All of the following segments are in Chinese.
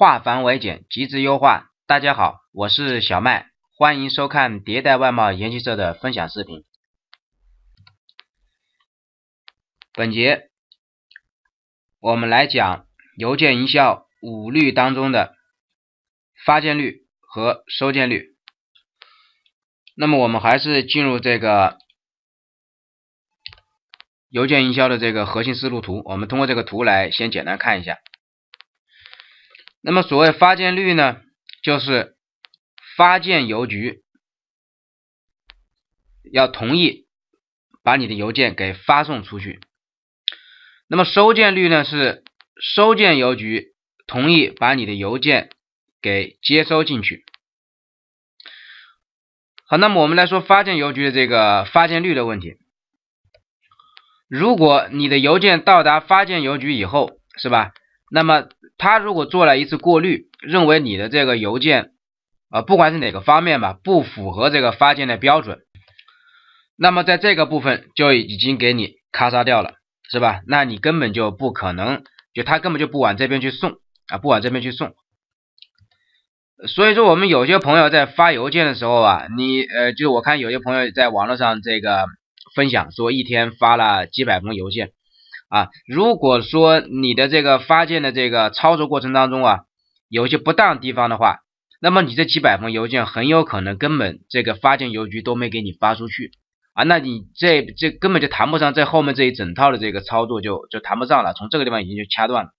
化繁为简，极致优化。大家好，我是小麦，欢迎收看迭代外贸研习社的分享视频。本节我们来讲邮件营销五律当中的发件率和收件率。那么我们还是进入这个邮件营销的这个核心思路图，我们通过这个图来先简单看一下。那么所谓发件率呢，就是发件邮局要同意把你的邮件给发送出去。那么收件率呢，是收件邮局同意把你的邮件给接收进去。好，那么我们来说发件邮局的这个发件率的问题。如果你的邮件到达发件邮局以后，是吧？那么他如果做了一次过滤，认为你的这个邮件啊，不管是哪个方面吧，不符合这个发件的标准，那么在这个部分就已经给你咔嚓掉了，是吧？那你根本就不可能，就他根本就不往这边去送啊，不往这边去送。所以说，我们有些朋友在发邮件的时候啊，你呃，就我看有些朋友在网络上这个分享说，一天发了几百封邮件啊。如果说你的这个发件的这个操作过程当中啊，有些不当地方的话，那么你这几百封邮件很有可能根本这个发件邮局都没给你发出去啊，那你这这根本就谈不上这后面这一整套的这个操作就就谈不上了，从这个地方已经就掐断了。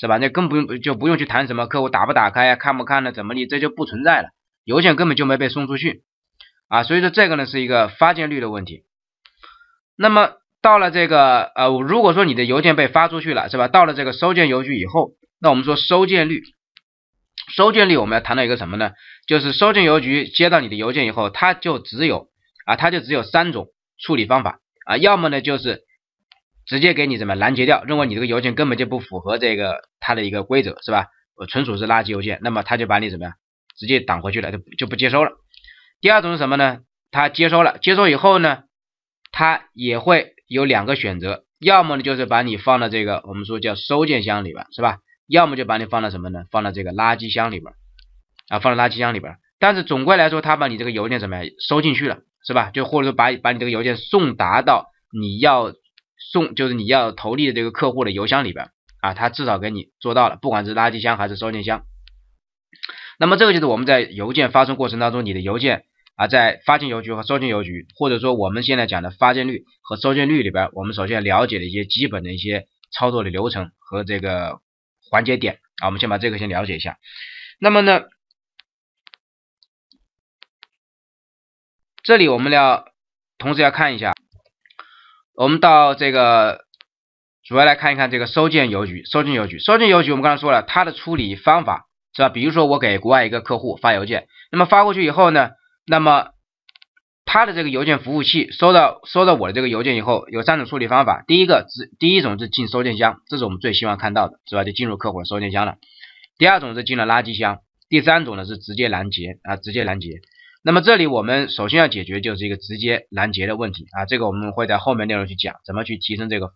是吧？那更不用就不用去谈什么客户打不打开呀，看不看呢？怎么你这就不存在了？邮件根本就没被送出去啊！所以说这个呢是一个发件率的问题。那么到了这个呃，如果说你的邮件被发出去了，是吧？到了这个收件邮局以后，那我们说收件率，收件率我们要谈到一个什么呢？就是收件邮局接到你的邮件以后，它就只有啊，它就只有三种处理方法啊，要么呢就是。直接给你怎么拦截掉，认为你这个邮件根本就不符合这个它的一个规则，是吧？纯属是垃圾邮件，那么他就把你怎么样，直接挡回去了，就就不接收了。第二种是什么呢？他接收了，接收以后呢，他也会有两个选择，要么呢就是把你放到这个我们说叫收件箱里边，是吧？要么就把你放到什么呢？放到这个垃圾箱里边啊，放到垃圾箱里边。但是总归来说，他把你这个邮件怎么样收进去了，是吧？就或者说把把你这个邮件送达到你要。送就是你要投递的这个客户的邮箱里边啊，他至少给你做到了，不管是垃圾箱还是收件箱。那么这个就是我们在邮件发送过程当中，你的邮件啊，在发件邮局和收件邮局，或者说我们现在讲的发件率和收件率里边，我们首先了解的一些基本的一些操作的流程和这个环节点啊，我们先把这个先了解一下。那么呢，这里我们要同时要看一下。我们到这个主要来看一看这个收件邮局，收件邮局，收件邮局，我们刚才说了它的处理方法是吧？比如说我给国外一个客户发邮件，那么发过去以后呢，那么他的这个邮件服务器收到收到我的这个邮件以后，有三种处理方法。第一个是第一种是进收件箱，这是我们最希望看到的，是吧？就进入客户的收件箱了。第二种是进了垃圾箱，第三种呢是直接拦截啊，直接拦截。那么这里我们首先要解决就是一个直接拦截的问题啊，这个我们会在后面内容去讲怎么去提升这个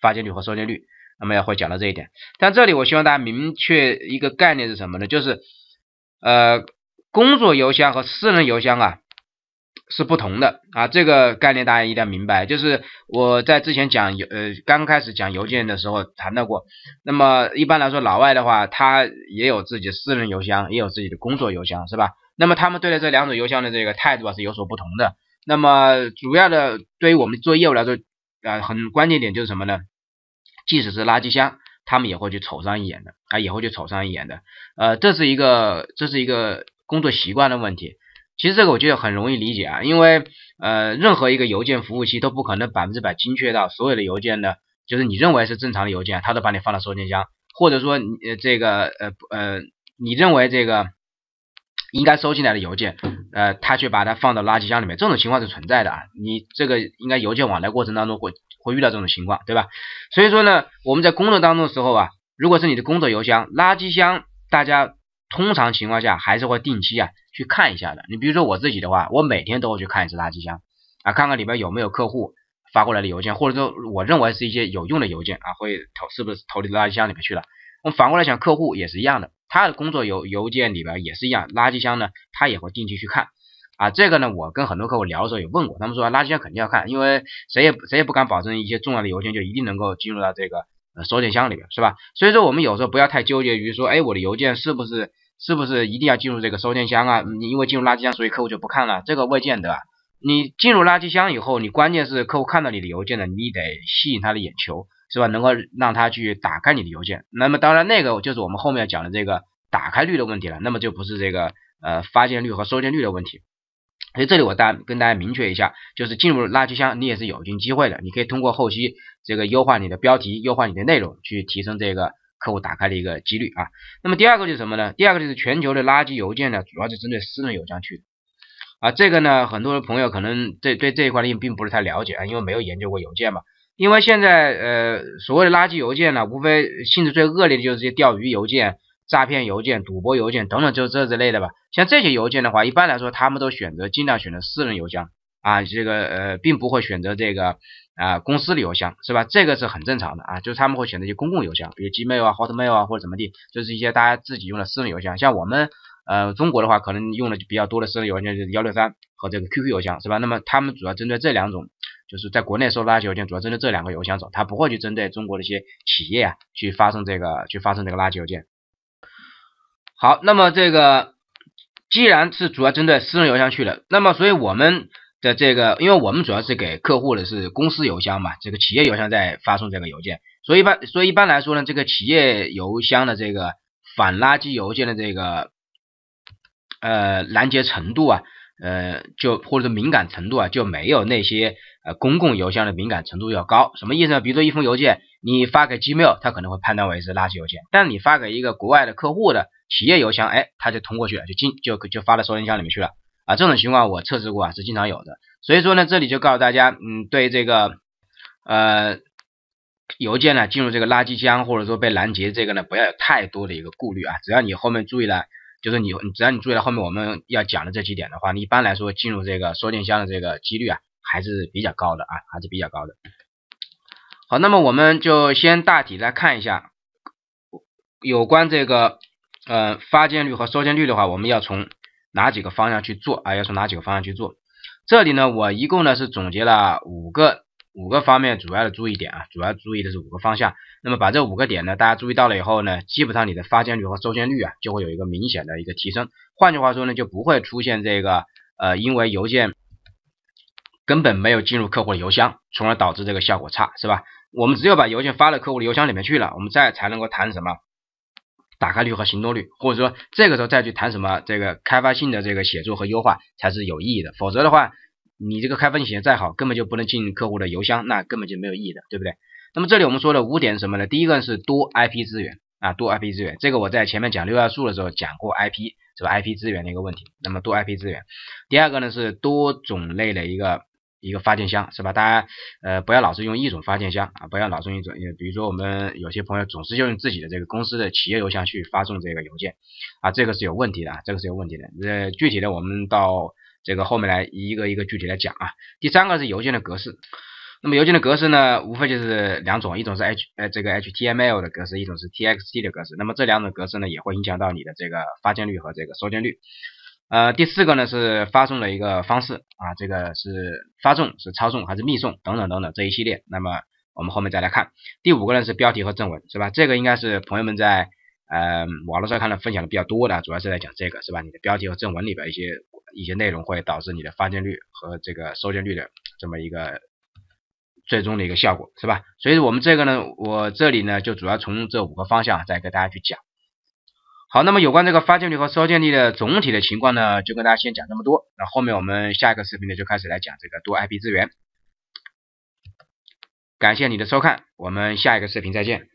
发件率和收件率，那么要会讲到这一点。但这里我希望大家明确一个概念是什么呢？就是呃工作邮箱和私人邮箱啊是不同的啊，这个概念大家一定要明白。就是我在之前讲邮呃刚开始讲邮件的时候谈到过，那么一般来说老外的话他也有自己私人邮箱，也有自己的工作邮箱，是吧？那么他们对待这两种邮箱的这个态度啊是有所不同的。那么主要的对于我们做业务来说，啊，很关键点就是什么呢？即使是垃圾箱，他们也会去瞅上一眼的，啊，也会去瞅上一眼的。呃，这是一个这是一个工作习惯的问题。其实这个我觉得很容易理解啊，因为呃，任何一个邮件服务器都不可能百分之百精确到所有的邮件呢，就是你认为是正常的邮件，它都把你放到收件箱，或者说你这个呃呃，你认为这个。应该收进来的邮件，呃，他却把它放到垃圾箱里面，这种情况是存在的啊。你这个应该邮件往来过程当中会会遇到这种情况，对吧？所以说呢，我们在工作当中的时候啊，如果是你的工作邮箱，垃圾箱，大家通常情况下还是会定期啊去看一下的。你比如说我自己的话，我每天都会去看一次垃圾箱啊，看看里面有没有客户发过来的邮件，或者说我认为是一些有用的邮件啊，会投是不是投到垃圾箱里面去了。我们反过来想，客户也是一样的。他的工作邮邮件里边也是一样，垃圾箱呢他也会定期去看啊。这个呢，我跟很多客户聊的时候也问过，他们说垃圾箱肯定要看，因为谁也谁也不敢保证一些重要的邮件就一定能够进入到这个收件箱里边，是吧？所以说我们有时候不要太纠结于说，哎，我的邮件是不是是不是一定要进入这个收件箱啊？你因为进入垃圾箱，所以客户就不看了，这个未见得。你进入垃圾箱以后，你关键是客户看到你的邮件呢，你得吸引他的眼球，是吧？能够让他去打开你的邮件。那么当然，那个就是我们后面要讲的这个打开率的问题了。那么就不是这个呃发件率和收件率的问题。所以这里我大跟大家明确一下，就是进入垃圾箱，你也是有一定机会的。你可以通过后期这个优化你的标题、优化你的内容，去提升这个客户打开的一个几率啊。那么第二个就是什么呢？第二个就是全球的垃圾邮件呢，主要是针对私人邮箱去的。啊，这个呢，很多的朋友可能对对这一块呢并不是太了解啊，因为没有研究过邮件嘛。因为现在呃，所谓的垃圾邮件呢，无非性质最恶劣的就是这些钓鱼邮件、诈骗邮件、赌博邮件等等，就这之类的吧。像这些邮件的话，一般来说他们都选择尽量选择私人邮箱啊，这个呃，并不会选择这个啊公司的邮箱，是吧？这个是很正常的啊，就是他们会选择一些公共邮箱，比如 Gmail 啊、Hotmail 啊或者怎么地，就是一些大家自己用的私人邮箱。像我们。呃，中国的话可能用的比较多的私人邮件就是幺六三和这个 QQ 邮箱，是吧？那么他们主要针对这两种，就是在国内收垃圾邮件，主要针对这两个邮箱走，他不会去针对中国的一些企业啊去发送这个去发送这个垃圾邮件。好，那么这个既然是主要针对私人邮箱去的，那么所以我们的这个，因为我们主要是给客户的是公司邮箱嘛，这个企业邮箱在发送这个邮件，所以一般所以一般来说呢，这个企业邮箱的这个反垃圾邮件的这个。呃，拦截程度啊，呃，就或者敏感程度啊，就没有那些呃公共邮箱的敏感程度要高。什么意思呢？比如说一封邮件，你发给 Gmail，它可能会判断为是垃圾邮件；但你发给一个国外的客户的企业邮箱，哎，它就通过去了，就进就就发到收件箱里面去了啊。这种情况我测试过啊，是经常有的。所以说呢，这里就告诉大家，嗯，对这个呃邮件呢进入这个垃圾箱或者说被拦截这个呢，不要有太多的一个顾虑啊，只要你后面注意了。就是你，只要你注意到后面我们要讲的这几点的话，一般来说进入这个收件箱的这个几率啊，还是比较高的啊，还是比较高的。好，那么我们就先大体来看一下有关这个呃发件率和收件率的话，我们要从哪几个方向去做啊？要从哪几个方向去做？这里呢，我一共呢是总结了五个。五个方面主要的注意点啊，主要注意的是五个方向。那么把这五个点呢，大家注意到了以后呢，基本上你的发件率和收件率啊，就会有一个明显的一个提升。换句话说呢，就不会出现这个呃，因为邮件根本没有进入客户的邮箱，从而导致这个效果差，是吧？我们只有把邮件发到客户的邮箱里面去了，我们再才能够谈什么打开率和行动率，或者说这个时候再去谈什么这个开发性的这个写作和优化才是有意义的。否则的话，你这个开发性写的再好，根本就不能进客户的邮箱，那根本就没有意义的，对不对？那么这里我们说的五点是什么呢？第一个是多 IP 资源啊，多 IP 资源，这个我在前面讲六要素的时候讲过 IP 是吧？IP 资源的一个问题。那么多 IP 资源，第二个呢是多种类的一个一个发件箱是吧？大家呃不要老是用一种发件箱啊，不要老是用一种，比如说我们有些朋友总是用自己的这个公司的企业邮箱去发送这个邮件啊，这个是有问题的啊，这个是有问题的。呃，具体的我们到。这个后面来一个一个具体来讲啊。第三个是邮件的格式，那么邮件的格式呢，无非就是两种，一种是 H 呃这个 HTML 的格式，一种是 TXT 的格式。那么这两种格式呢，也会影响到你的这个发件率和这个收件率。呃，第四个呢是发送的一个方式啊，这个是发送是抄送还是密送等等等等这一系列。那么我们后面再来看。第五个呢是标题和正文，是吧？这个应该是朋友们在呃网络上看到分享的比较多的，主要是在讲这个，是吧？你的标题和正文里边一些。一些内容会导致你的发件率和这个收件率的这么一个最终的一个效果，是吧？所以我们这个呢，我这里呢就主要从这五个方向再给大家去讲。好，那么有关这个发现率和收件率的总体的情况呢，就跟大家先讲这么多。那后面我们下一个视频呢就开始来讲这个多 IP 资源。感谢你的收看，我们下一个视频再见。